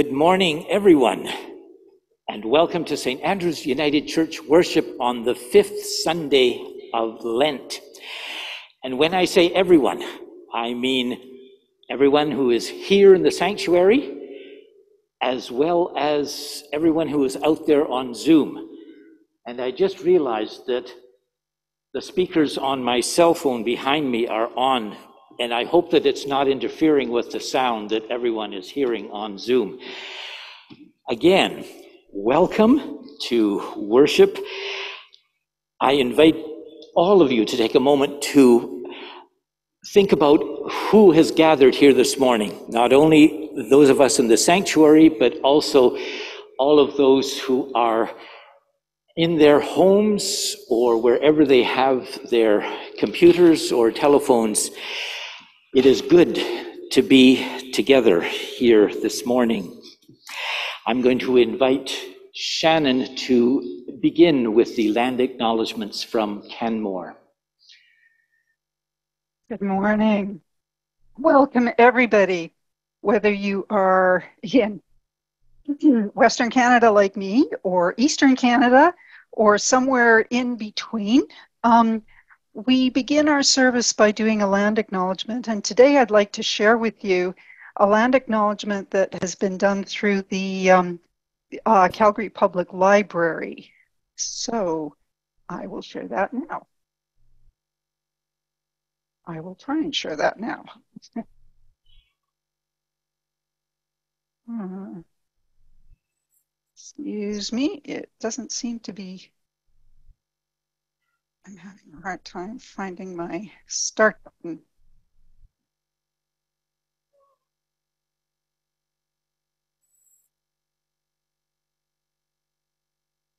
Good morning, everyone, and welcome to St. Andrew's United Church worship on the fifth Sunday of Lent. And when I say everyone, I mean everyone who is here in the sanctuary, as well as everyone who is out there on Zoom. And I just realized that the speakers on my cell phone behind me are on and I hope that it's not interfering with the sound that everyone is hearing on Zoom. Again, welcome to worship. I invite all of you to take a moment to think about who has gathered here this morning. Not only those of us in the sanctuary, but also all of those who are in their homes or wherever they have their computers or telephones it is good to be together here this morning. I'm going to invite Shannon to begin with the land acknowledgements from Canmore. Good morning. Welcome, everybody, whether you are in Western Canada like me, or Eastern Canada, or somewhere in between. Um, we begin our service by doing a land acknowledgement, and today I'd like to share with you a land acknowledgement that has been done through the um, uh, Calgary Public Library. So I will share that now. I will try and share that now. uh, excuse me, it doesn't seem to be I'm having a hard time finding my start button.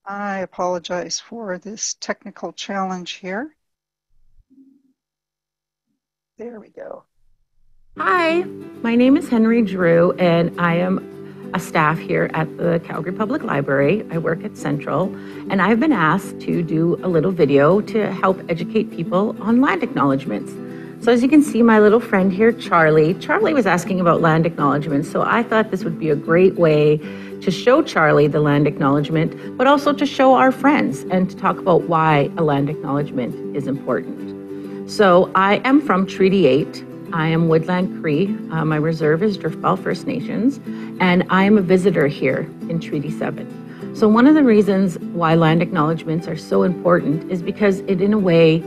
I apologize for this technical challenge here. There we go. Hi, my name is Henry Drew, and I am a staff here at the Calgary Public Library. I work at Central, and I've been asked to do a little video to help educate people on land acknowledgements. So as you can see, my little friend here, Charlie, Charlie was asking about land acknowledgements, so I thought this would be a great way to show Charlie the land acknowledgement, but also to show our friends and to talk about why a land acknowledgement is important. So I am from Treaty 8, I am Woodland Cree. Uh, my reserve is Driftpile First Nations, and I am a visitor here in Treaty 7. So, one of the reasons why land acknowledgements are so important is because it, in a way,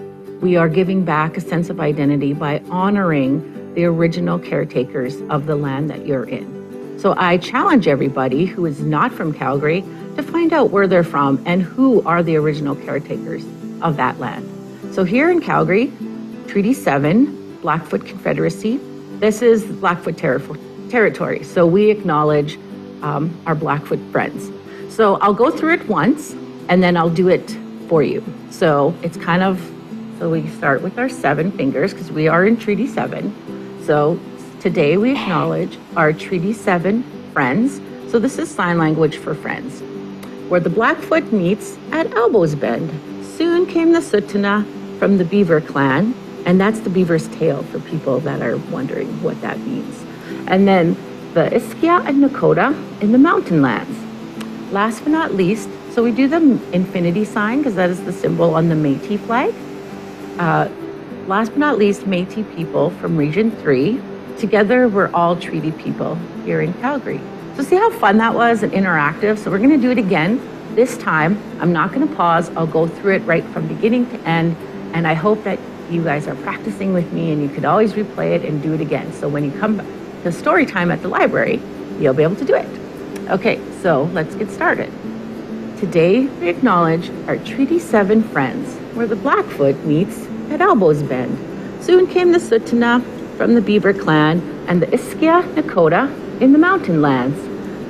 we are giving back a sense of identity by honoring the original caretakers of the land that you're in. So, I challenge everybody who is not from Calgary to find out where they're from and who are the original caretakers of that land. So, here in Calgary, Treaty 7 Blackfoot Confederacy. This is Blackfoot ter- territory, so we acknowledge um, our Blackfoot friends. So I'll go through it once and then I'll do it for you. So it's kind of, so we start with our seven fingers because we are in Treaty 7. So today we acknowledge our Treaty 7 friends. So this is sign language for friends. Where the Blackfoot meets at Elbows Bend. Soon came the Tsuut'ina from the Beaver clan and that's the beaver's tail for people that are wondering what that means. And then the Iskia and nakoda in the mountain lands. Last but not least, so we do the infinity sign because that is the symbol on the Métis flag. Uh, last but not least, Métis people from Region 3. Together, we're all treaty people here in Calgary. So see how fun that was and interactive? So we're gonna do it again. This time, I'm not gonna pause. I'll go through it right from beginning to end. And I hope that you guys are practicing with me and you could always replay it and do it again. So when you come to story time at the library, you'll be able to do it. Okay, so let's get started. Today we acknowledge our Treaty 7 friends, where the Blackfoot meets at Elbows Bend. Soon came the Tsuut'ina from the Beaver Clan and the Iskia Nakoda in the mountain lands.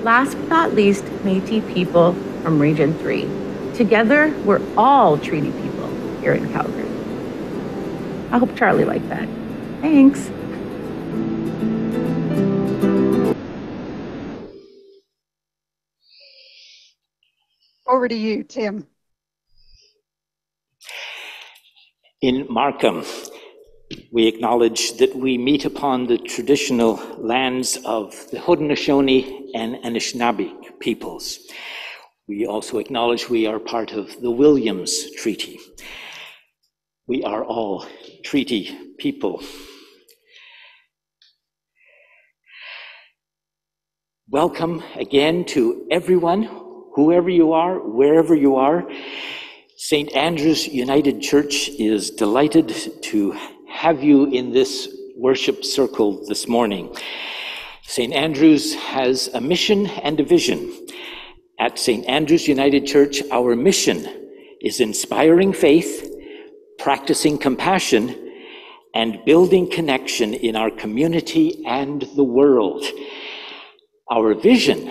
Last but not least, Métis people from Region 3. Together, we're all treaty people here in Calgary. I hope Charlie liked that. Thanks. Over to you, Tim. In Markham, We acknowledge that we meet upon the traditional lands of the Haudenosaunee and Anishinaabe peoples. We also acknowledge we are part of the Williams Treaty. We are all treaty people. Welcome again to everyone, whoever you are, wherever you are. St. Andrew's United Church is delighted to have you in this worship circle this morning. St. Andrew's has a mission and a vision. At St. Andrew's United Church, our mission is inspiring faith, practicing compassion, and building connection in our community and the world. Our vision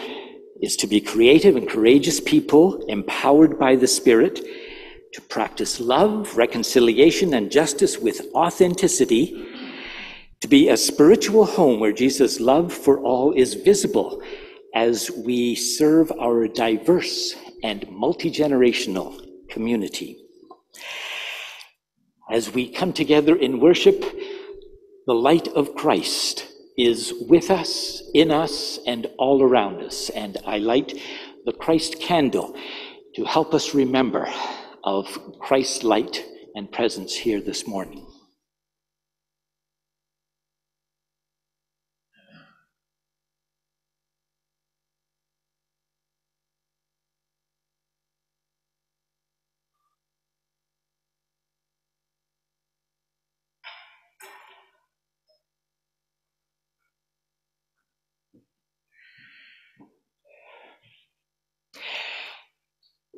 is to be creative and courageous people empowered by the Spirit to practice love, reconciliation, and justice with authenticity, to be a spiritual home where Jesus' love for all is visible as we serve our diverse and multi generational community. As we come together in worship, the light of Christ is with us, in us, and all around us. And I light the Christ candle to help us remember of Christ's light and presence here this morning.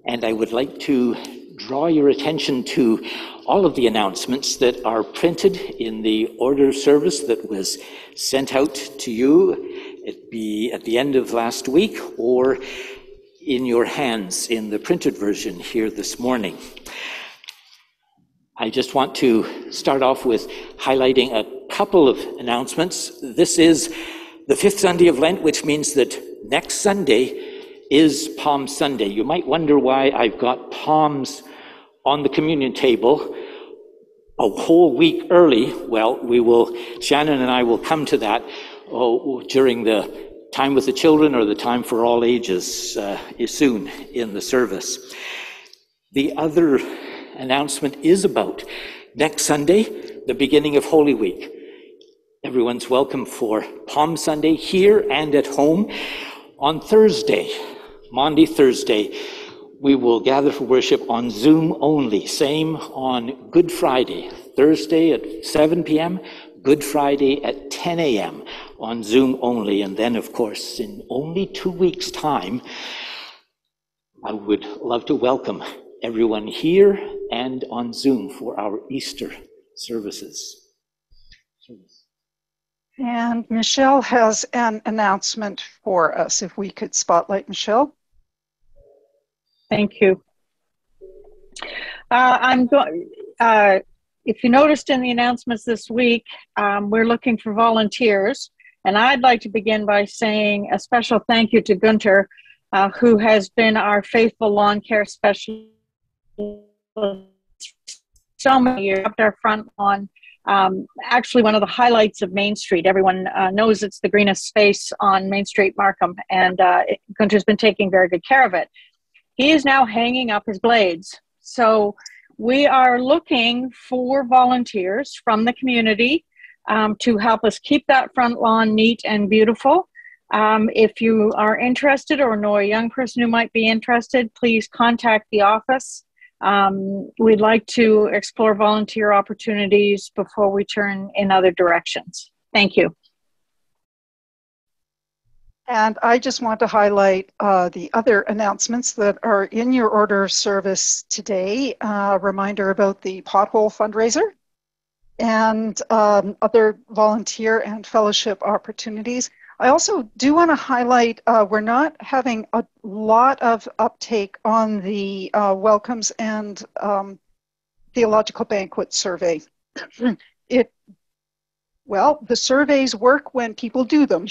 And I would like to draw your attention to all of the announcements that are printed in the order of service that was sent out to you. It be at the end of last week or in your hands in the printed version here this morning. I just want to start off with highlighting a couple of announcements. This is the fifth Sunday of Lent, which means that next Sunday is Palm Sunday. You might wonder why I've got palms on the communion table a whole week early. Well, we will, Shannon and I will come to that oh, during the time with the children or the time for all ages uh, soon in the service. The other announcement is about next Sunday, the beginning of Holy Week. Everyone's welcome for Palm Sunday here and at home. On Thursday, Maundy, Thursday, we will gather for worship on Zoom only. Same on Good Friday, Thursday at 7 p.m., Good Friday at 10 a.m. on Zoom only. And then, of course, in only two weeks' time, I would love to welcome everyone here and on Zoom for our Easter services. And Michelle has an announcement for us. If we could spotlight Michelle. Thank you. Uh, I'm going. Uh, if you noticed in the announcements this week, um, we're looking for volunteers, and I'd like to begin by saying a special thank you to Gunter, uh, who has been our faithful lawn care specialist so many years. Up our front lawn. Um, actually, one of the highlights of Main Street. Everyone uh, knows it's the greenest space on Main Street, Markham, and uh, Gunter's been taking very good care of it. He is now hanging up his blades. So we are looking for volunteers from the community um, to help us keep that front lawn neat and beautiful. Um, if you are interested or know a young person who might be interested, please contact the office. Um, we'd like to explore volunteer opportunities before we turn in other directions. Thank you. And I just want to highlight uh, the other announcements that are in your order service today. Uh, reminder about the pothole fundraiser and um, other volunteer and fellowship opportunities. I also do want to highlight uh, we're not having a lot of uptake on the uh, welcomes and um, theological banquet survey. it well, the surveys work when people do them.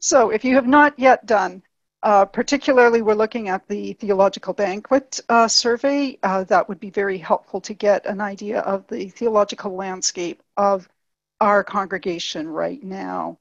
So if you have not yet done Uh, particularly, we're looking at the Theological Banquet uh, survey. Uh, that would be very helpful to get an idea of the theological landscape of our congregation right now.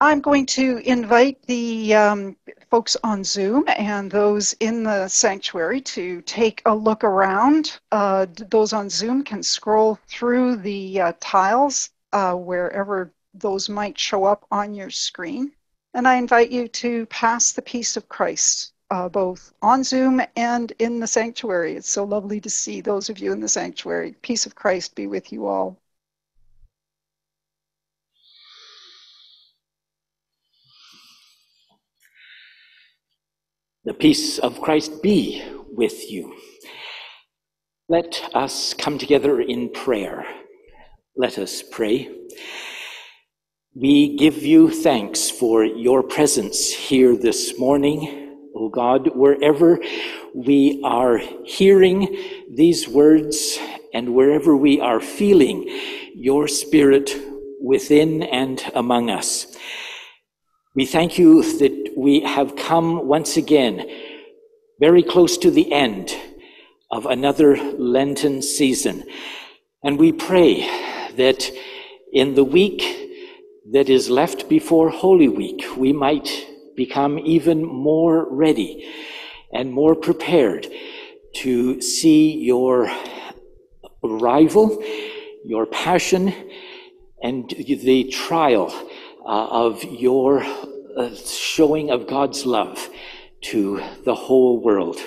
I'm going to invite the um, folks on Zoom and those in the sanctuary to take a look around. Uh, those on Zoom can scroll through the uh, tiles uh, wherever those might show up on your screen. And I invite you to pass the peace of Christ, uh, both on Zoom and in the sanctuary. It's so lovely to see those of you in the sanctuary. Peace of Christ be with you all. The peace of Christ be with you. Let us come together in prayer. Let us pray. We give you thanks for your presence here this morning, O God, wherever we are hearing these words and wherever we are feeling your spirit within and among us. We thank you that we have come once again very close to the end of another Lenten season. And we pray that in the week that is left before Holy Week, we might become even more ready and more prepared to see your arrival, your passion, and the trial uh, of your uh, showing of God's love to the whole world.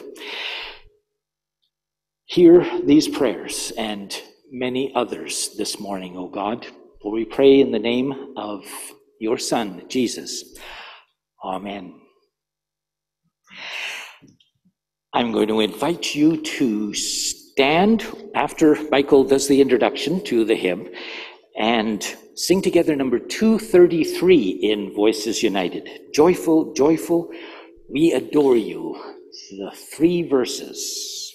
Hear these prayers and many others this morning, O God, for we pray in the name of your Son, Jesus. Amen. I'm going to invite you to stand after Michael does the introduction to the hymn and sing together number 233 in Voices United. Joyful, joyful, we adore you. The three verses.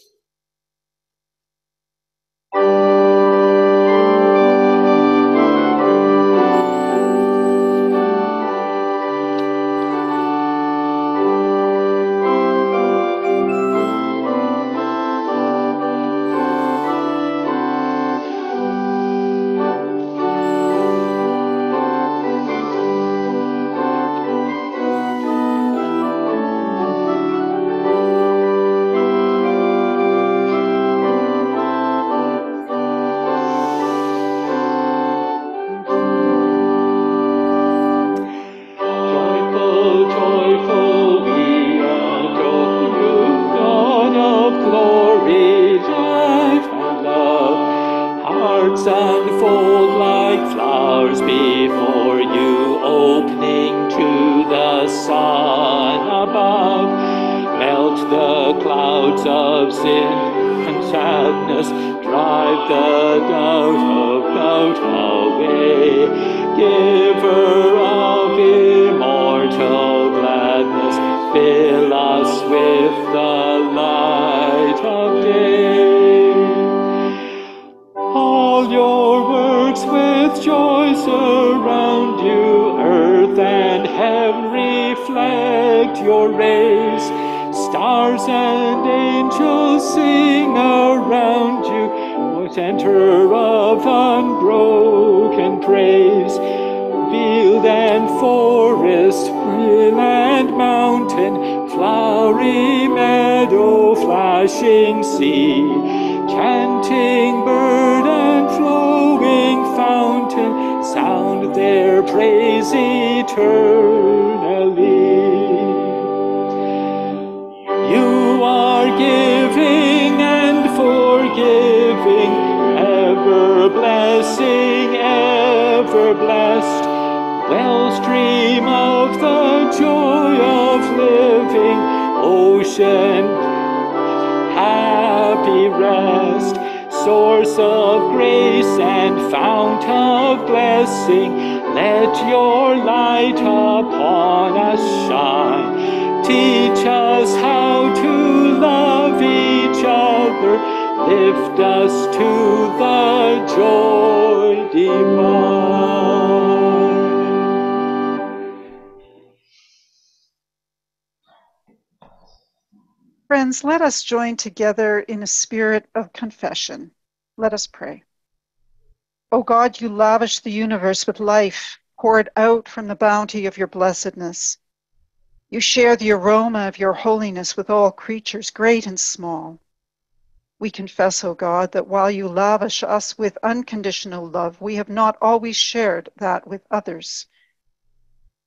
praise. Field and forest, hill and mountain, flowery meadow, flashing sea, canting bird and flowing fountain, sound their praise eternal. dream of the joy of living ocean. Happy rest, source of grace and fount of blessing, let your light upon us shine. Teach us how to love each other, lift us to the joy divine. Friends, let us join together in a spirit of confession. Let us pray. O God, you lavish the universe with life, poured out from the bounty of your blessedness. You share the aroma of your holiness with all creatures, great and small. We confess, O God, that while you lavish us with unconditional love, we have not always shared that with others.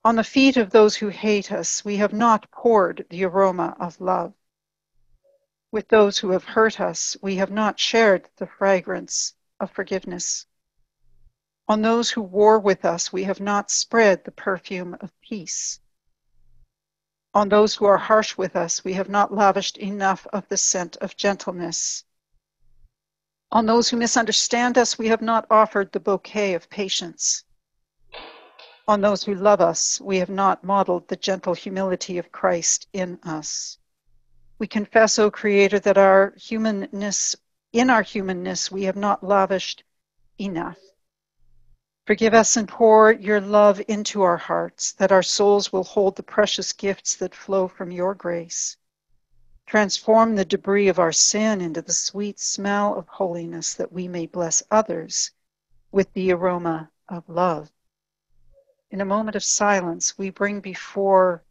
On the feet of those who hate us, we have not poured the aroma of love. With those who have hurt us, we have not shared the fragrance of forgiveness. On those who war with us, we have not spread the perfume of peace. On those who are harsh with us, we have not lavished enough of the scent of gentleness. On those who misunderstand us, we have not offered the bouquet of patience. On those who love us, we have not modeled the gentle humility of Christ in us. We confess, O Creator, that our humanness, in our humanness, we have not lavished enough. Forgive us and pour your love into our hearts, that our souls will hold the precious gifts that flow from your grace. Transform the debris of our sin into the sweet smell of holiness, that we may bless others with the aroma of love. In a moment of silence, we bring before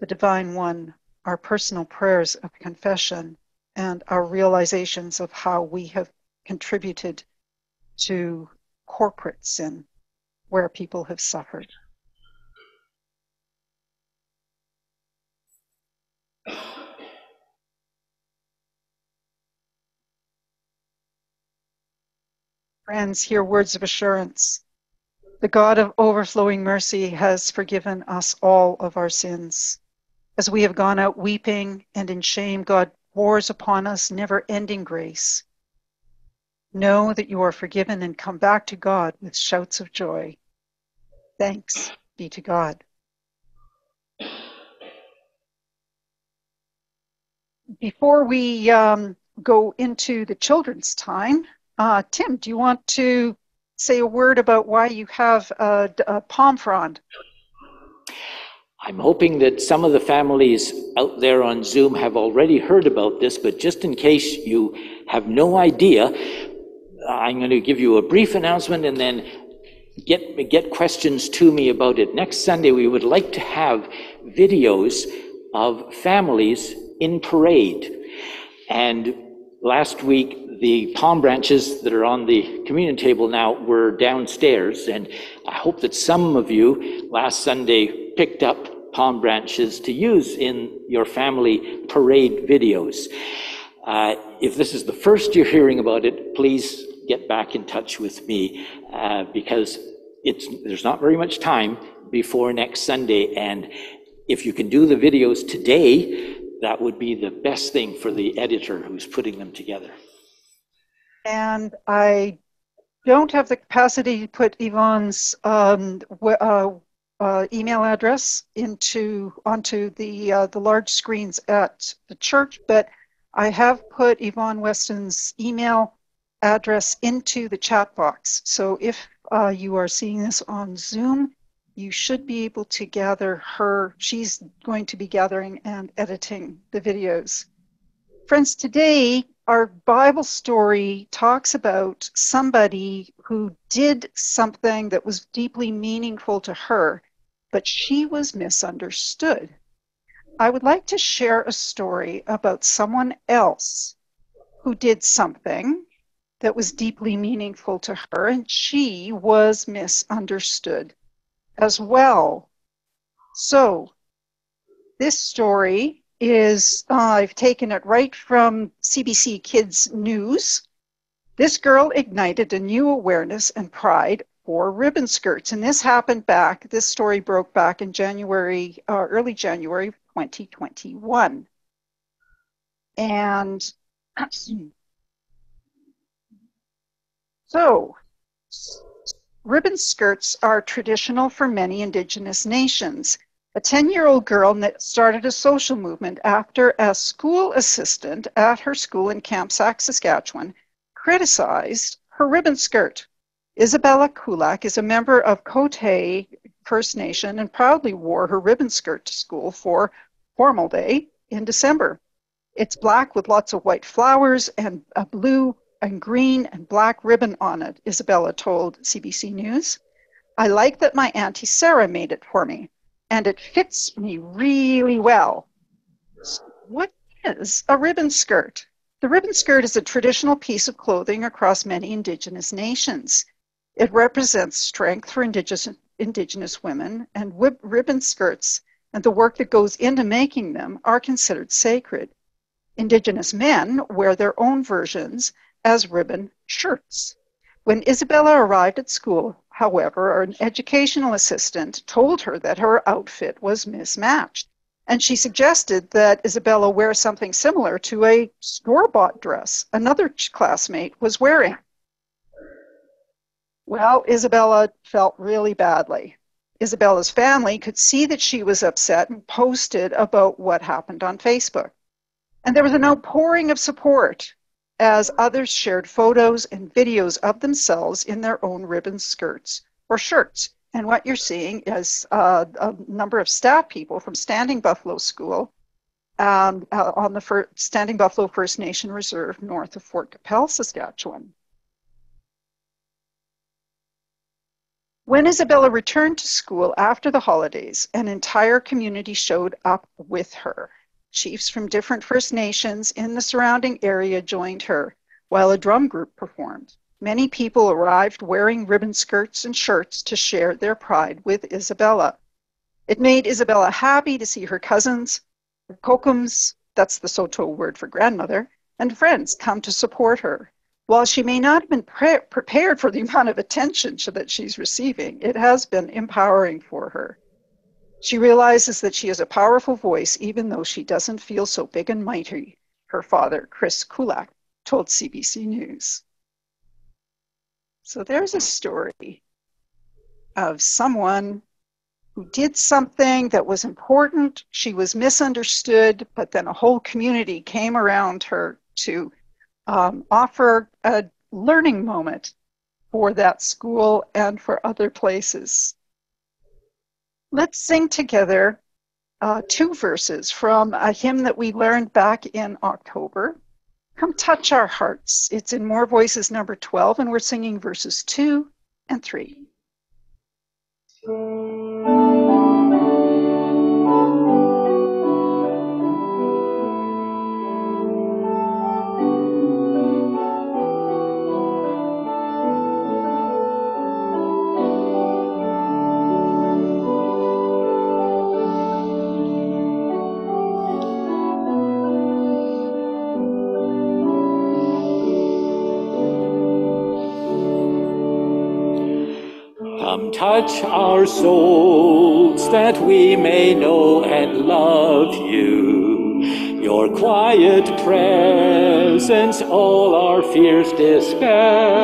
the Divine One our personal prayers of confession and our realizations of how we have contributed to corporate sin where people have suffered. Friends, hear words of assurance. The God of overflowing mercy has forgiven us all of our sins. As we have gone out weeping and in shame, God pours upon us never ending grace. Know that you are forgiven and come back to God with shouts of joy. Thanks be to God. Before we um, go into the children's time, uh, Tim, do you want to say a word about why you have a, a palm frond? I'm hoping that some of the families out there on Zoom have already heard about this, but just in case you have no idea, I'm going to give you a brief announcement and then get, get questions to me about it. Next Sunday, we would like to have videos of families in parade. And last week, the palm branches that are on the communion table now were downstairs, and I hope that some of you last Sunday picked up palm branches to use in your family parade videos. Uh, if this is the first you're hearing about it, please get back in touch with me uh, because it's, there's not very much time before next Sunday. And if you can do the videos today, that would be the best thing for the editor who's putting them together. And I don't have the capacity to put Yvonne's um, uh, uh, email address into onto the uh, the large screens at the church, but I have put Yvonne Weston's email address into the chat box. So if uh, you are seeing this on Zoom, you should be able to gather her. She's going to be gathering and editing the videos. Friends, today our Bible story talks about somebody who did something that was deeply meaningful to her but she was misunderstood. I would like to share a story about someone else who did something that was deeply meaningful to her, and she was misunderstood as well. So, this story is, uh, I've taken it right from CBC Kids News. This girl ignited a new awareness and pride for ribbon skirts. And this happened back, this story broke back in January, uh, early January 2021. And so, ribbon skirts are traditional for many Indigenous nations. A 10 year old girl started a social movement after a school assistant at her school in Kamsack, Saskatchewan, criticized her ribbon skirt. Isabella Kulak is a member of Cote First Nation and proudly wore her ribbon skirt to school for Formal Day in December. It's black with lots of white flowers and a blue and green and black ribbon on it, Isabella told CBC News. I like that my Auntie Sarah made it for me, and it fits me really well. What is a ribbon skirt? The ribbon skirt is a traditional piece of clothing across many Indigenous nations. It represents strength for Indigenous, indigenous women, and ribbon skirts and the work that goes into making them are considered sacred. Indigenous men wear their own versions as ribbon shirts. When Isabella arrived at school, however, an educational assistant told her that her outfit was mismatched and she suggested that Isabella wear something similar to a store bought dress another classmate was wearing. Well, Isabella felt really badly. Isabella's family could see that she was upset and posted about what happened on Facebook. And there was an outpouring of support as others shared photos and videos of themselves in their own ribbon skirts or shirts and what you're seeing is uh, a number of staff people from Standing Buffalo School um, uh, on the Standing Buffalo First Nation Reserve north of Fort Qu'Appelle, Saskatchewan. When Isabella returned to school after the holidays, an entire community showed up with her. Chiefs from different First Nations in the surrounding area joined her, while a drum group performed. Many people arrived wearing ribbon skirts and shirts to share their pride with Isabella. It made Isabella happy to see her cousins, her kokums, that's the Saulteaux word for grandmother, and friends come to support her. While she may not have been pre- prepared for the amount of attention that she's receiving, it has been empowering for her. She realizes that she has a powerful voice even though she doesn't feel so big and mighty, her father, Chris Kulak, told CBC News. So there's a story of someone who did something that was important. She was misunderstood, but then a whole community came around her to um, offer a learning moment for that school and for other places. Let's sing together uh, two verses from a hymn that we learned back in October. Come touch our hearts. It's in More Voices number 12, and we're singing verses 2 and 3. Touch our souls that we may know and love you. Your quiet presence all our fears dispel.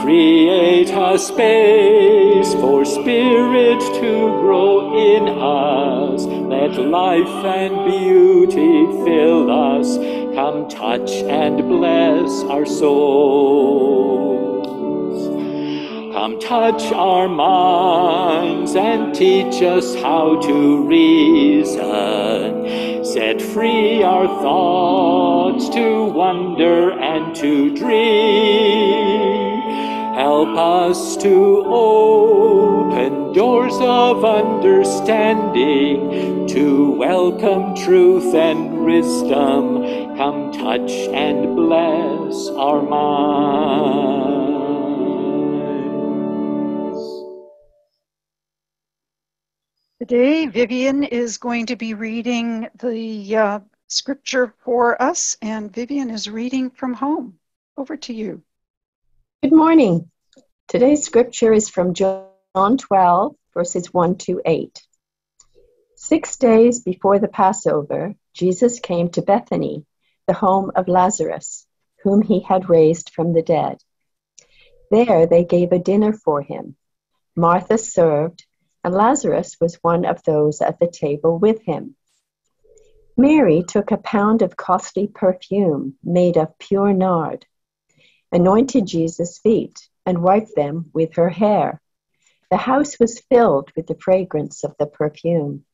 Create a space for spirit to grow in us. Let life and beauty fill us. Come touch and bless our souls. Come touch our minds and teach us how to reason. Set free our thoughts to wonder and to dream. Help us to open doors of understanding to welcome truth and wisdom. Come touch and bless our minds. Today, Vivian is going to be reading the uh, scripture for us, and Vivian is reading from home. Over to you. Good morning. Today's scripture is from John 12, verses 1 to 8. Six days before the Passover, Jesus came to Bethany, the home of Lazarus, whom he had raised from the dead. There they gave a dinner for him. Martha served and Lazarus was one of those at the table with him. Mary took a pound of costly perfume made of pure nard, anointed Jesus' feet, and wiped them with her hair. The house was filled with the fragrance of the perfume.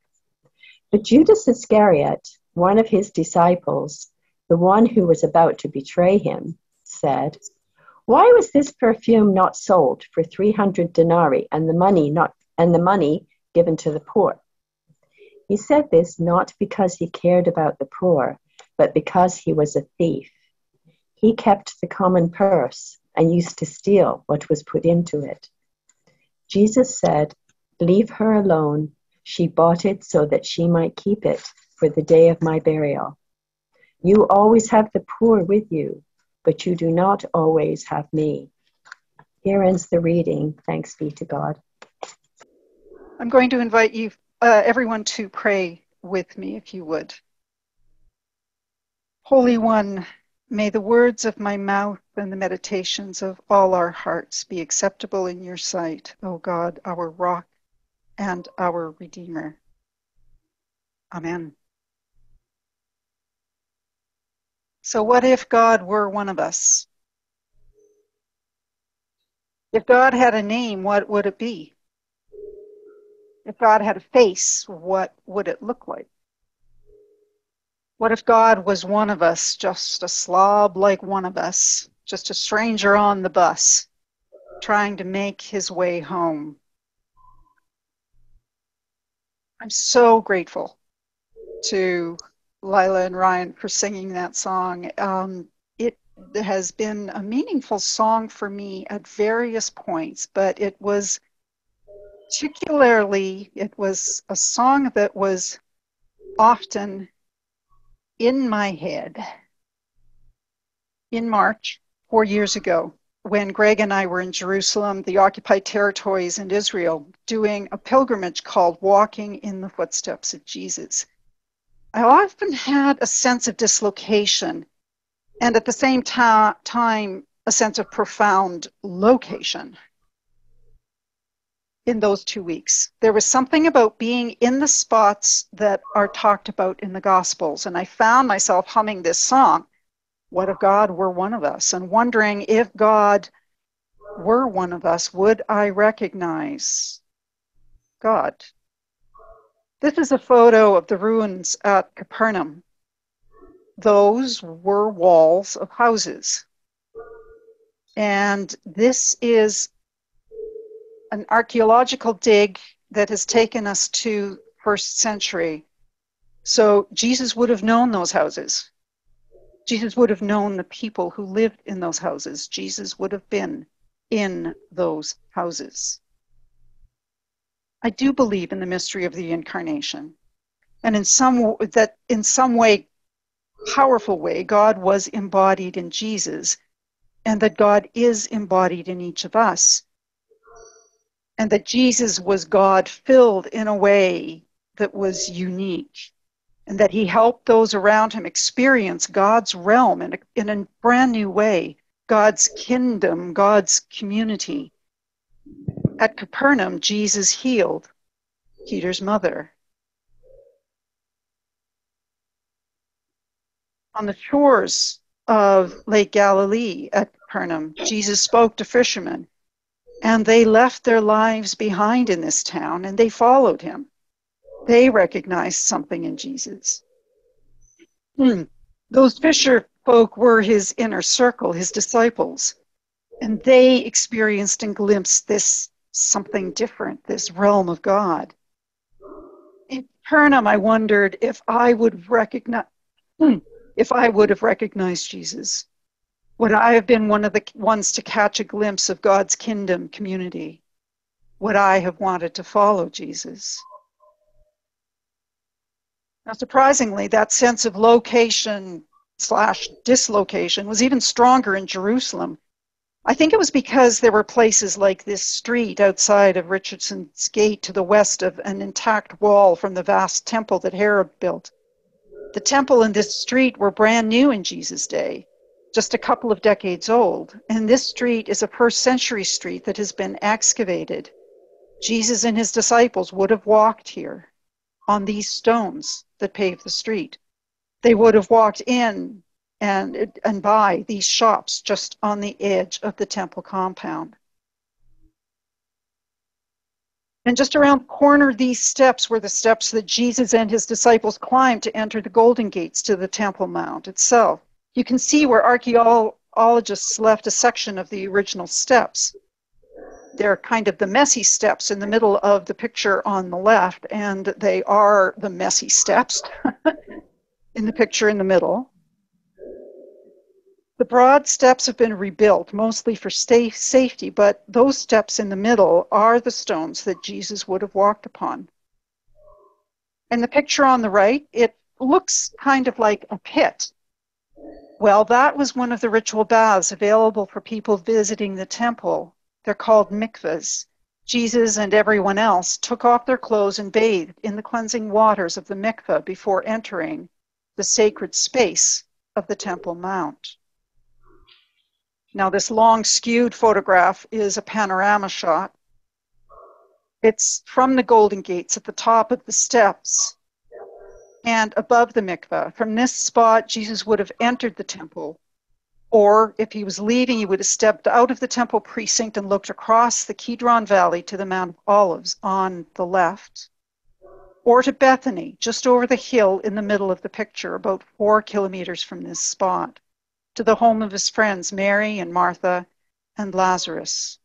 But Judas Iscariot, one of his disciples, the one who was about to betray him, said, Why was this perfume not sold for 300 denarii and the money not and the money given to the poor? He said this not because he cared about the poor, but because he was a thief. He kept the common purse and used to steal what was put into it. Jesus said, Leave her alone. She bought it so that she might keep it for the day of my burial. You always have the poor with you, but you do not always have me. Here ends the reading. Thanks be to God. I'm going to invite you, uh, everyone, to pray with me, if you would. Holy One, may the words of my mouth and the meditations of all our hearts be acceptable in your sight, O God, our rock and our Redeemer. Amen. So, what if God were one of us? If God had a name, what would it be? If God had a face, what would it look like? What if God was one of us, just a slob like one of us, just a stranger on the bus, trying to make his way home? I'm so grateful to Lila and Ryan for singing that song. Um, it has been a meaningful song for me at various points, but it was particularly, it was a song that was often in my head. In March, four years ago, when Greg and I were in Jerusalem, the occupied territories, and Israel, doing a pilgrimage called Walking in the Footsteps of Jesus. I often had a sense of dislocation and at the same ta- time a sense of profound location in those two weeks. There was something about being in the spots that are talked about in the Gospels, and I found myself humming this song, What if God were one of us? and wondering if God were one of us, would I recognize God? This is a photo of the ruins at Capernaum. Those were walls of houses. And this is an archaeological dig that has taken us to first century. So Jesus would have known those houses. Jesus would have known the people who lived in those houses. Jesus would have been in those houses. I do believe in the mystery of the incarnation. And in some that in some way powerful way God was embodied in Jesus and that God is embodied in each of us. And that Jesus was God filled in a way that was unique and that he helped those around him experience God's realm in a, in a brand new way, God's kingdom, God's community. At Capernaum, Jesus healed Peter's mother. On the shores of Lake Galilee at Capernaum, Jesus spoke to fishermen, and they left their lives behind in this town and they followed him. They recognized something in Jesus. Hmm. Those fisher folk were his inner circle, his disciples, and they experienced and glimpsed this something different, this realm of God. In Capernaum, I wondered if I would recognize, hmm, if I would have recognized Jesus. Would I have been one of the ones to catch a glimpse of God's kingdom community? Would I have wanted to follow Jesus? Now, surprisingly, that sense of location slash dislocation was even stronger in Jerusalem I think it was because there were places like this street outside of Richardson's Gate to the west of an intact wall from the vast temple that Herod built. The temple and this street were brand new in Jesus' day, just a couple of decades old. And this street is a first century street that has been excavated. Jesus and his disciples would have walked here on these stones that pave the street. They would have walked in and, and buy these shops just on the edge of the temple compound. And just around the corner, these steps were the steps that Jesus and his disciples climbed to enter the Golden Gates to the Temple Mount itself. You can see where archaeologists left a section of the original steps. They're kind of the messy steps in the middle of the picture on the left, and they are the messy steps in the picture in the middle. The broad steps have been rebuilt, mostly for safety, but those steps in the middle are the stones that Jesus would have walked upon. And the picture on the right, it looks kind of like a pit. Well, that was one of the ritual baths available for people visiting the temple. They're called mikvahs. Jesus and everyone else took off their clothes and bathed in the cleansing waters of the mikvah before entering the sacred space of the Temple Mount. Now, this long skewed photograph is a panorama shot. It's from the Golden Gates at the top of the steps and above the mikveh. From this spot, Jesus would have entered the temple. Or if he was leaving, he would have stepped out of the temple precinct and looked across the Kidron Valley to the Mount of Olives on the left. Or to Bethany, just over the hill in the middle of the picture, about four kilometers from this spot to the home of his friends Mary and Martha and Lazarus.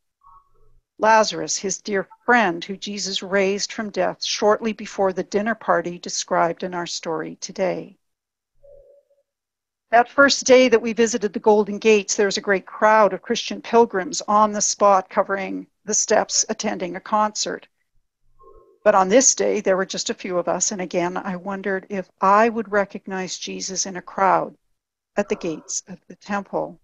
Lazarus, his dear friend who Jesus raised from death shortly before the dinner party described in our story today. That first day that we visited the Golden Gates, there was a great crowd of Christian pilgrims on the spot covering the steps attending a concert. But on this day, there were just a few of us, and again, I wondered if I would recognize Jesus in a crowd at the gates of the temple.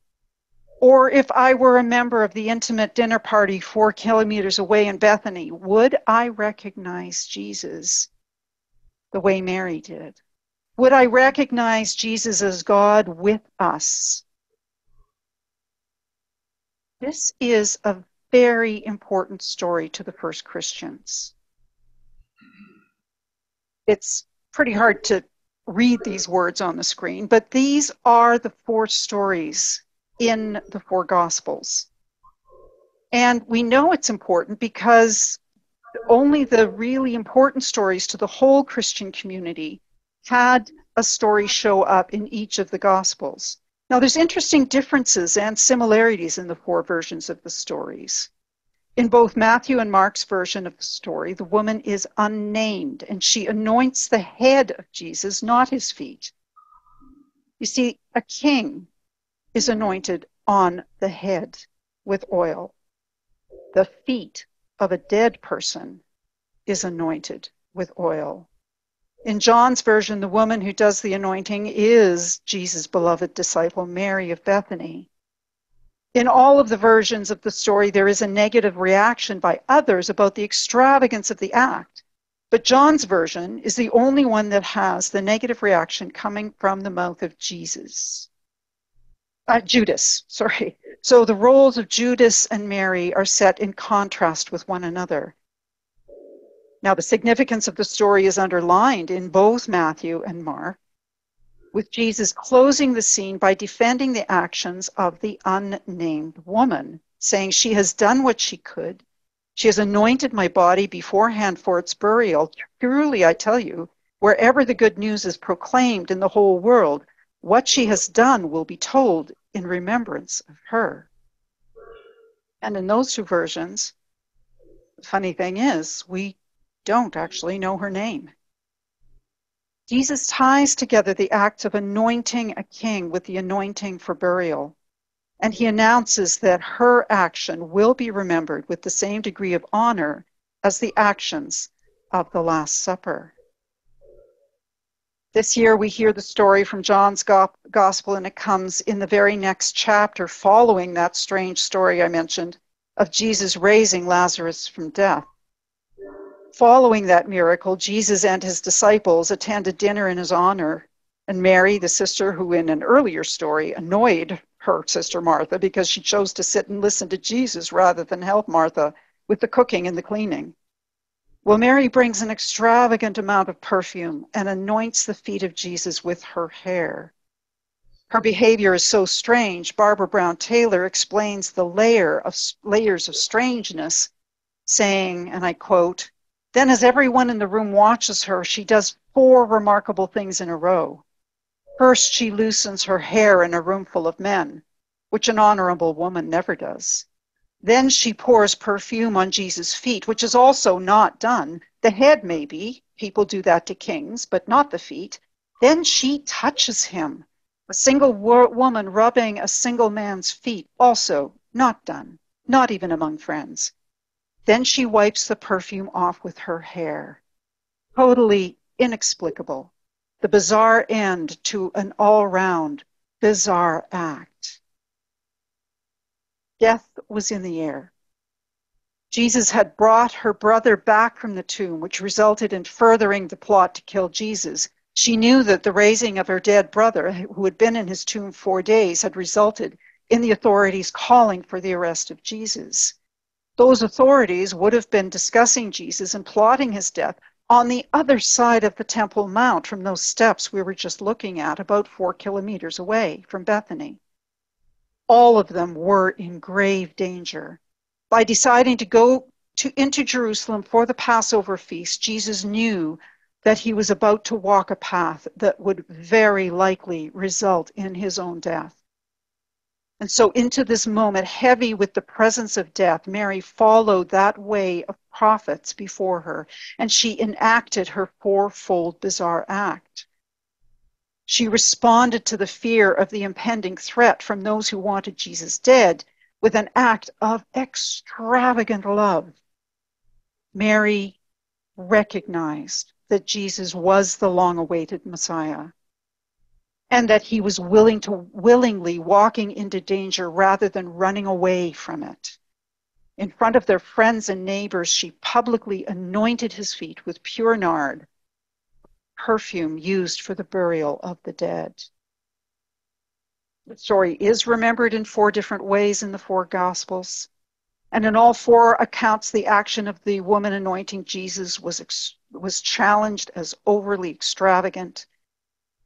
Or if I were a member of the intimate dinner party four kilometers away in Bethany, would I recognize Jesus the way Mary did? Would I recognize Jesus as God with us? This is a very important story to the first Christians. It's pretty hard to read these words on the screen, but these are the four stories in the four Gospels. And we know it's important because only the really important stories to the whole Christian community had a story show up in each of the Gospels. Now, there's interesting differences and similarities in the four versions of the stories. In both Matthew and Mark's version of the story, the woman is unnamed and she anoints the head of Jesus, not his feet. You see, a king is anointed on the head with oil. The feet of a dead person is anointed with oil. In John's version, the woman who does the anointing is Jesus' beloved disciple, Mary of Bethany. In all of the versions of the story, there is a negative reaction by others about the extravagance of the act. But John's version is the only one that has the negative reaction coming from the mouth of Jesus. Uh, Judas, sorry. So the roles of Judas and Mary are set in contrast with one another. Now, the significance of the story is underlined in both Matthew and Mark with Jesus closing the scene by defending the actions of the unnamed woman, saying, She has done what she could. She has anointed my body beforehand for its burial. Truly, I tell you, wherever the good news is proclaimed in the whole world, what she has done will be told in remembrance of her. And in those two versions, the funny thing is, we don't actually know her name. Jesus ties together the act of anointing a king with the anointing for burial. And he announces that her action will be remembered with the same degree of honor as the actions of the Last Supper. This year, we hear the story from John's Gospel, and it comes in the very next chapter following that strange story I mentioned of Jesus raising Lazarus from death. Following that miracle, Jesus and his disciples attended dinner in his honor. And Mary, the sister who in an earlier story annoyed her sister Martha because she chose to sit and listen to Jesus rather than help Martha with the cooking and the cleaning. Well, Mary brings an extravagant amount of perfume and anoints the feet of Jesus with her hair. Her behavior is so strange. Barbara Brown Taylor explains the layer of layers of strangeness, saying, and I quote, Then, as everyone in the room watches her, she does four remarkable things in a row. First, she loosens her hair in a room full of men, which an honorable woman never does. Then she pours perfume on Jesus' feet, which is also not done. The head, maybe, people do that to kings, but not the feet. Then she touches him. A single wo- woman rubbing a single man's feet, also not done, not even among friends. Then she wipes the perfume off with her hair. Totally inexplicable. The bizarre end to an all round bizarre act. Death was in the air. Jesus had brought her brother back from the tomb, which resulted in furthering the plot to kill Jesus. She knew that the raising of her dead brother, who had been in his tomb four days, had resulted in the authorities calling for the arrest of Jesus. Those authorities would have been discussing Jesus and plotting his death on the other side of the Temple Mount from those steps we were just looking at, about four kilometers away from Bethany. All of them were in grave danger. By deciding to go to, into Jerusalem for the Passover feast, Jesus knew that he was about to walk a path that would very likely result in his own death. And so, into this moment, heavy with the presence of death, Mary followed that way of prophets before her, and she enacted her fourfold bizarre act. She responded to the fear of the impending threat from those who wanted Jesus dead with an act of extravagant love. Mary recognized that Jesus was the long awaited Messiah and that he was willing to willingly walking into danger rather than running away from it. In front of their friends and neighbors, she publicly anointed his feet with pure nard, perfume used for the burial of the dead. The story is remembered in four different ways in the four Gospels. And in all four accounts, the action of the woman anointing Jesus was, ex- was challenged as overly extravagant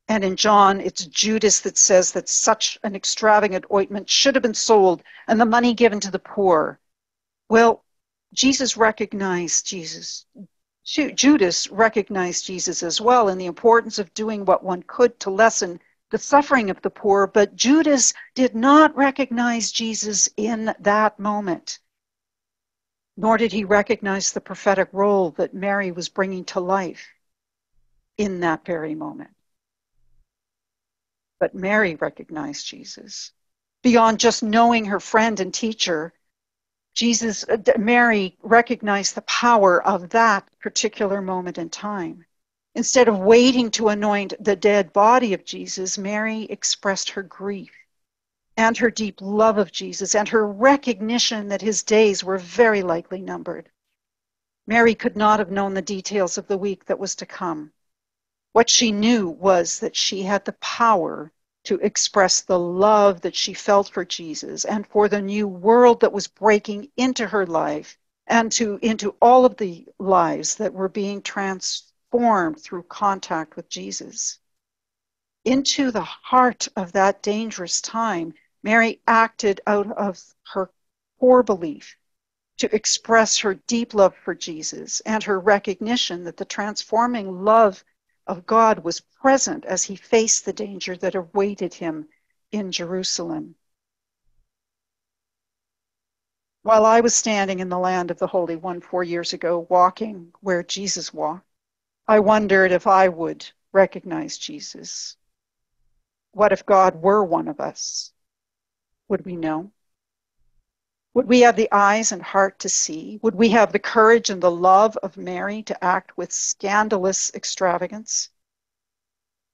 and in John, it's Judas that says that such an extravagant ointment should have been sold and the money given to the poor. Well, Jesus recognized Jesus. Judas recognized Jesus as well and the importance of doing what one could to lessen the suffering of the poor, but Judas did not recognize Jesus in that moment. Nor did he recognize the prophetic role that Mary was bringing to life in that very moment. But Mary recognized Jesus. Beyond just knowing her friend and teacher, Jesus, uh, Mary recognized the power of that particular moment in time. Instead of waiting to anoint the dead body of Jesus, Mary expressed her grief and her deep love of Jesus and her recognition that his days were very likely numbered. Mary could not have known the details of the week that was to come. What she knew was that she had the power to express the love that she felt for Jesus and for the new world that was breaking into her life and to into all of the lives that were being transformed through contact with Jesus. Into the heart of that dangerous time, Mary acted out of her core belief to express her deep love for Jesus and her recognition that the transforming love of God was present as he faced the danger that awaited him in Jerusalem. While I was standing in the land of the Holy One four years ago, walking where Jesus walked, I wondered if I would recognize Jesus. What if God were one of us? Would we know? Would we have the eyes and heart to see? Would we have the courage and the love of Mary to act with scandalous extravagance?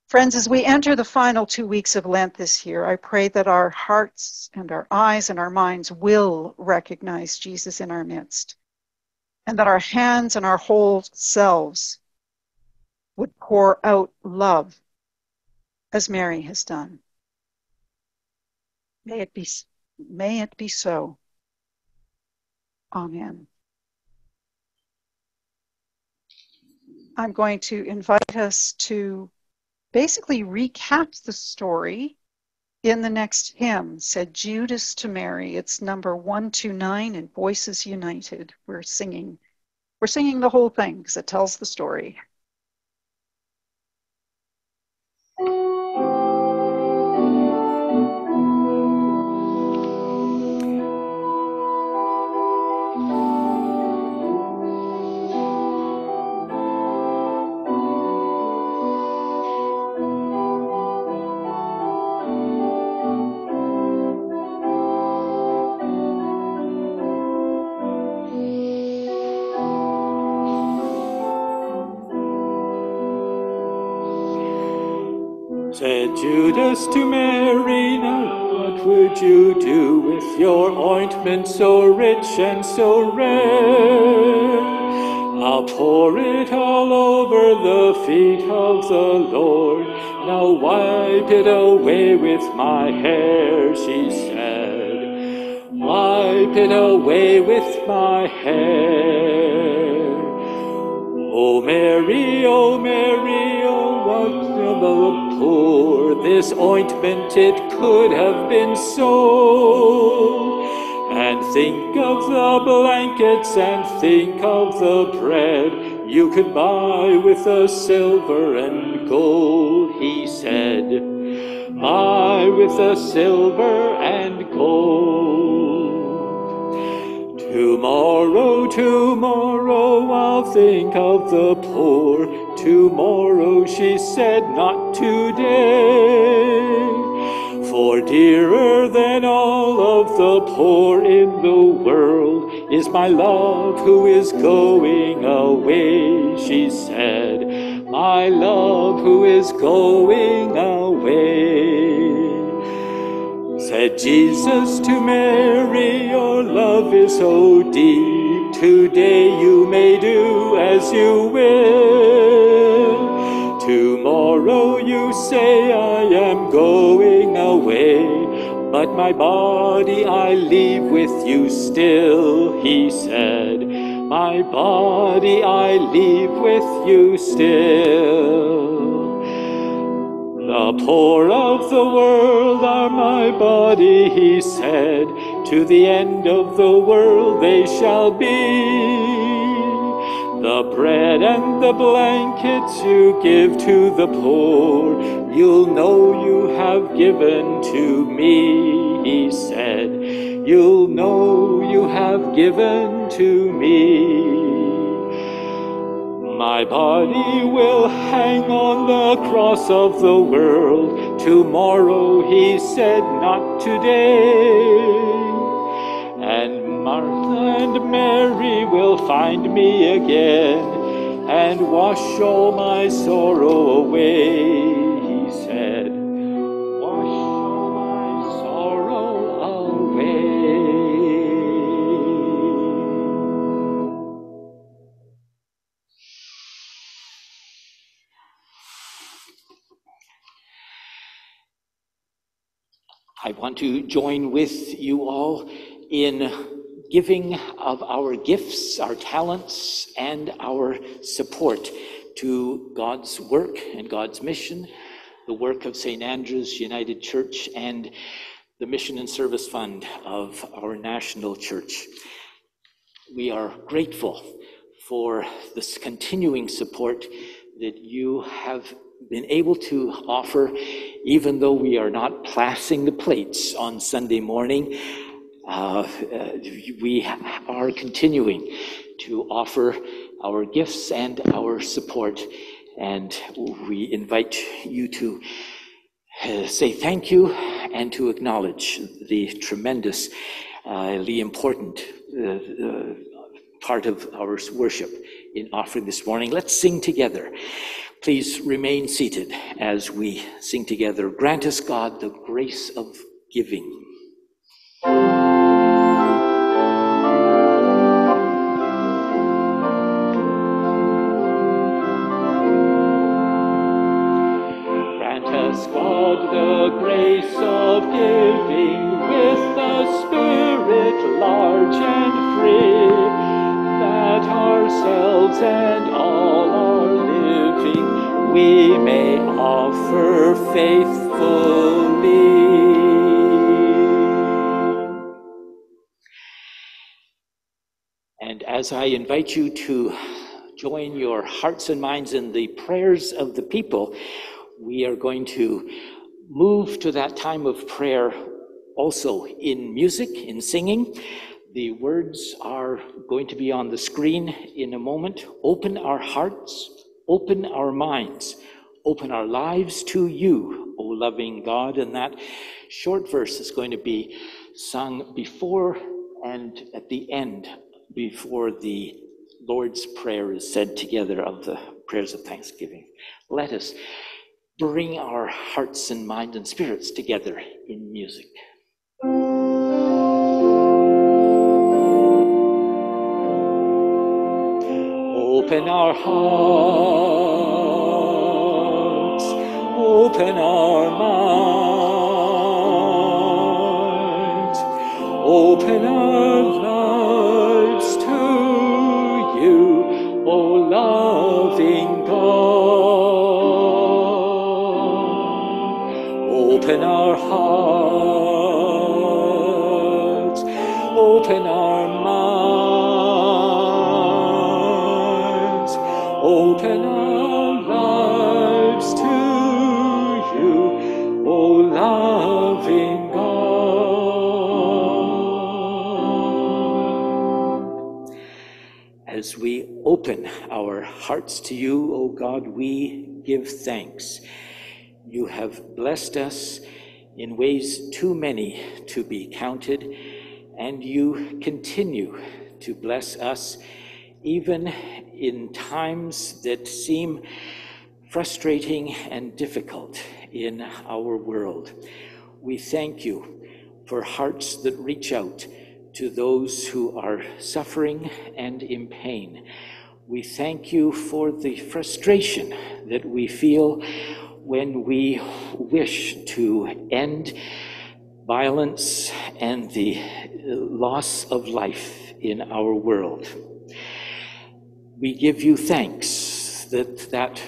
Friends, as we enter the final two weeks of Lent this year, I pray that our hearts and our eyes and our minds will recognize Jesus in our midst, and that our hands and our whole selves would pour out love as Mary has done. May it be, may it be so. Amen. I'm going to invite us to basically recap the story in the next hymn, said Judas to Mary. It's number 129 in Voices United. We're singing, we're We're singing the whole thing because it tells the story. To Mary, Now what would you do with your ointment so rich and so rare? I'll pour it all over the feet of the Lord. Now wipe it away with my hair, she said. Wipe it away with my hair. Oh Mary, oh Mary, oh what of poor, this ointment it could have been sold. And think of the blankets and think of the bread you could buy with a silver and gold, he said. Buy with a silver and gold. Tomorrow, tomorrow, I'll think of the poor. Tomorrow, she said, not today. For dearer than all of the poor in the world is my love who is going away, she said. My love who is going away. Said Jesus to Mary, Your love is so deep. Today you may do as you will. Tomorrow you say, I am going away. But my body I leave with you still, he said. My body I leave with you still. The poor of the world are my body, he said. To the end of the world they shall be. The bread and the blankets you give to the poor, you'll know you have given to me, he said. You'll know you have given to me. My body will hang on the cross of the world. Tomorrow, he said, not today. And Martha and Mary will find me again and wash all my sorrow away, he said. Wash all my sorrow away. I want to join with you all in giving of our gifts, our talents, and our support to God's work and God's mission, the work of St. Andrew's United Church, and the Mission and Service Fund of our national church. We are grateful for this continuing support that you have been able to offer, even though we are not passing the plates on Sunday morning. Uh, we are continuing to offer our gifts and our support, and we invite you to uh, say thank you and to acknowledge the tremendous, uh, important uh, uh, part of our worship in offering this morning. Let's sing together. Please remain seated as we sing together. Grant us, God, the grace of giving. The grace of giving with the Spirit large and free, that ourselves and all our living we may offer faithfully. And as as I invite you to join your hearts and minds in the prayers of the people, we are going to move to that time of prayer also in music, in singing. The words are going to be on the screen in a moment. Open our hearts, open our minds, open our lives to you, O loving God. And that short verse is going to be sung before and at the end, before the Lord's Prayer is said together of the prayers of thanksgiving. Let us bring our hearts and minds and spirits together in music. Open our hearts, open our minds, open our lives Open our hearts, open our minds, open our lives to you, O loving God. As we open our hearts to you, O God, we give thanks. You have blessed us in ways too many to be counted, and you continue to bless us even in times that seem frustrating and difficult in our world. We thank you for hearts that reach out to those who are suffering and in pain. We thank you for the frustration that we feel when we wish to end violence and the loss of life in our world. We give you thanks that that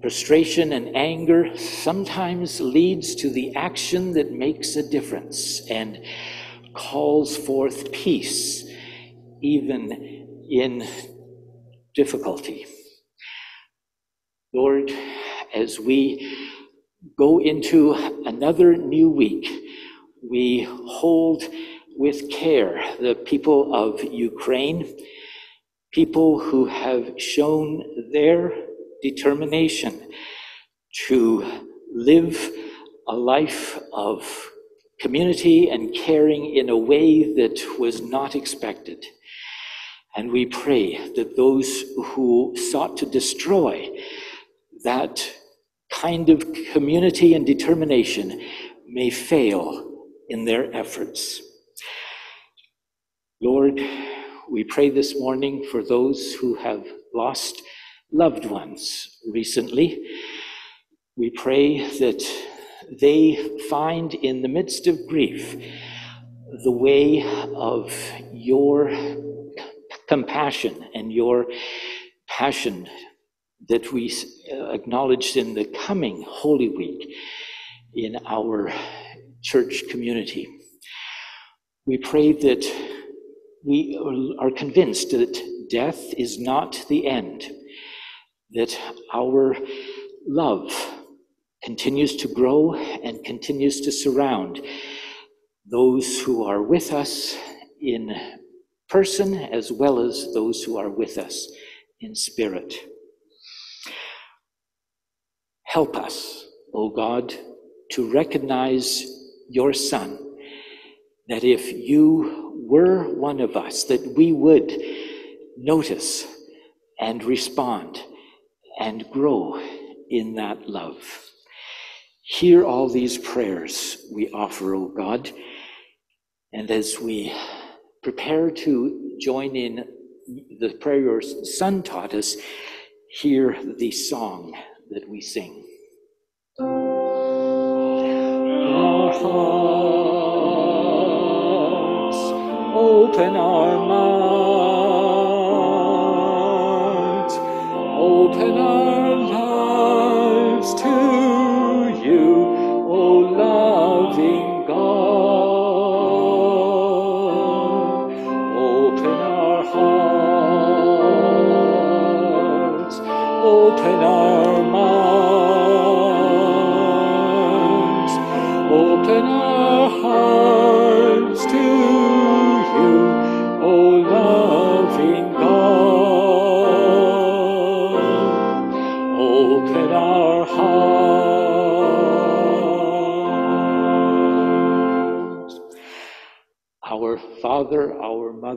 frustration and anger sometimes leads to the action that makes a difference and calls forth peace even in difficulty. Lord, as we go into another new week, we hold with care the people of Ukraine, people who have shown their determination to live a life of community and caring in a way that was not expected. And we pray that those who sought to destroy that kind of community and determination may fail in their efforts. Lord, we pray this morning for those who have lost loved ones recently. We pray that they find in the midst of grief the way of your compassion and your passion that we uh, acknowledged in the coming Holy Week in our church community. We pray that we are convinced that death is not the end, that our love continues to grow and continues to surround those who are with us in person as well as those who are with us in spirit. Help us, O God, to recognize your Son, that if you were one of us, that we would notice and respond and grow in that love. Hear all these prayers we offer, O God, and as we prepare to join in the prayer your Son taught us, hear the song that we sing. Our hearts, open our minds,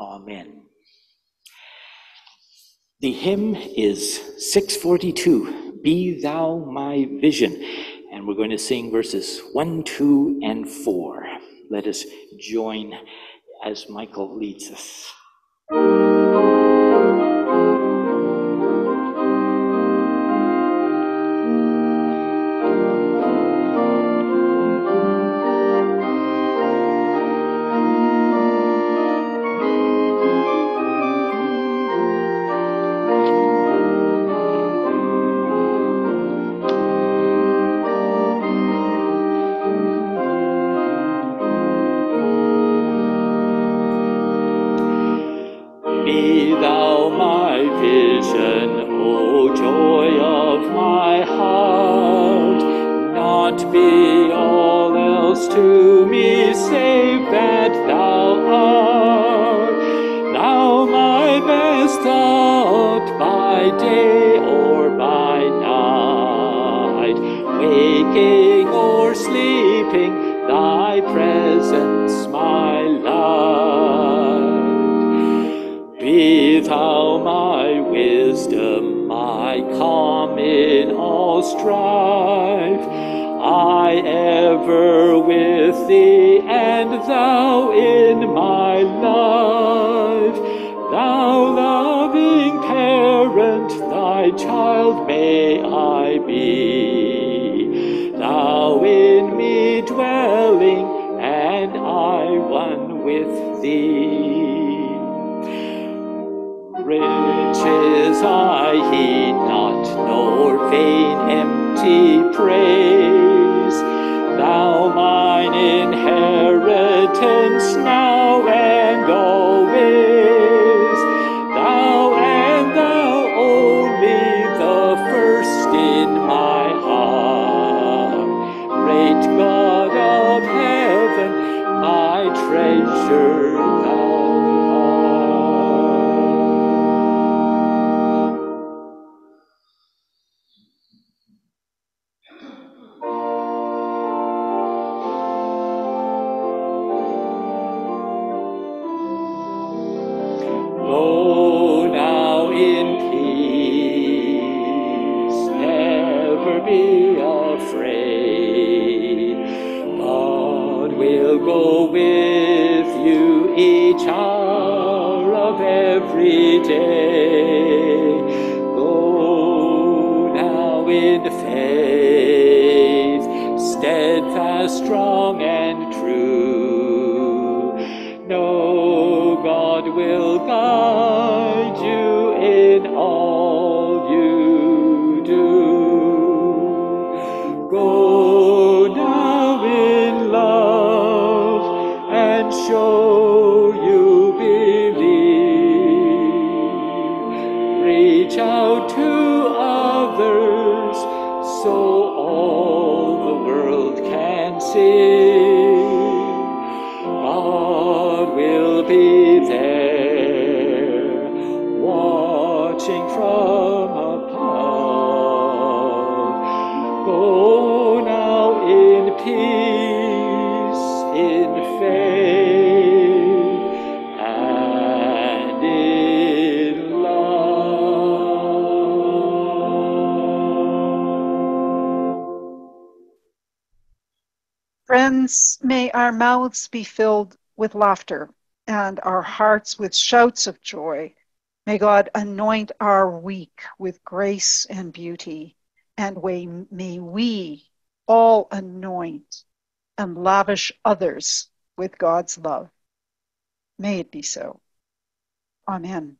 Amen. The hymn is 642, Be Thou My Vision. And we're going to sing verses 1, 2, and 4. Let us join as Michael leads us. Ever with thee, and thou in my life. Thou loving parent, thy child may I be. Thou in me dwelling, and I one with thee. Riches I heed not, nor vain empty praise. Go our mouths be filled with laughter and our hearts with shouts of joy. May God anoint our week with grace and beauty, and may we all anoint and lavish others with God's love. May it be so. Amen.